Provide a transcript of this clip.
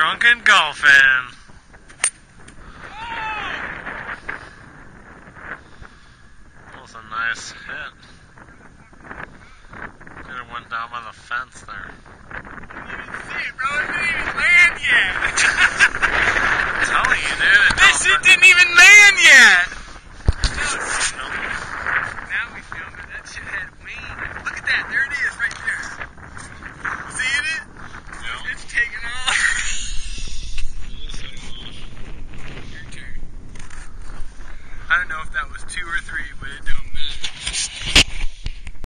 drunken golfing. That was a nice hit. Could have went down by the fence there. See it, bro. It didn't even land yet. I'm telling you, dude. This shit didn't even land.